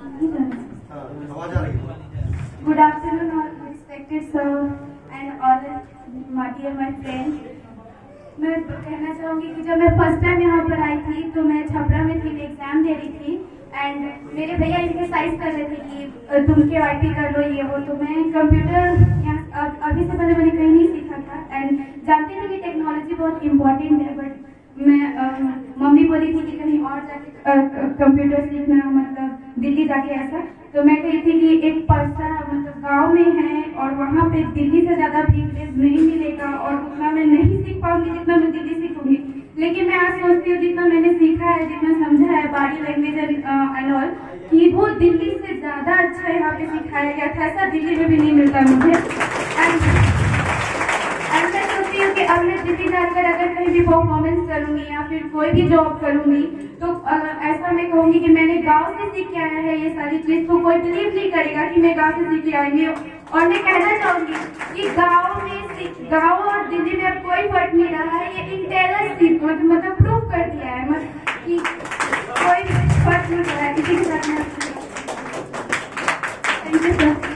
आवाज़ आ रही Good afternoon, all respected sir and all my dear my friend. मैं कहना चाहूँगी कि जब मैं फ़र्स्ट टाइम यहाँ पर आई थी तो मैं छपरा में थी एग्ज़ाम दे रही थी एंड मेरे भैया एक्सरसाइज कर रहे थे कि तुम के वाई कर लो ये वो तो मैं कंप्यूटर यहाँ अभी से पहले मैंने कहीं नहीं सीखा था एंड जानती थी कि टेक्नोलॉजी बहुत इम्पोर्टेंट है बट मैं मम्मी बोली थी कि कहीं और जाके कंप्यूटर सीखना मतलब जाके ऐसा। तो मैं कही थी कि एक परसा मतलब गाँव में है और वहाँ पे दिल्ली से ज़्यादा प्रिविलेज नहीं मिलेगा और उतना मैं नहीं सीख पाऊँगी जितना मैं दिल्ली सीखूँगी। लेकिन मैं आज सोचती हूँ, जितना मैंने सीखा है, जितना समझा है बाडी लैंग्वेज एंड ऑल कि वो दिल्ली से ज़्यादा अच्छा यहाँ पे सिखाया गया था। ऐसा दिल्ली में भी नहीं मिलता मुझे। एंड के साथ साथ अगर कहीं भी परफॉर्मेंस करूँगी या फिर कोई भी जॉब करूँगी तो ऐसा मैं कहूँगी कि मैंने गाँव से सीख के आया है ये सारी चीज़ तो कोई बिलीव नहीं करेगा कि मैं गाँव से सीख के आई हूँ। और मैं कहना चाहूँगी कि गाँव में गाँव और दिल्ली में कोई फ़र्क नहीं रहा है, ये इंटेलिजेंस मतलब, मतलब प्रूव कर दिया है मतलब कि कोई फ़र्क नहीं रहा है, किसी के साथ थैंक यू सर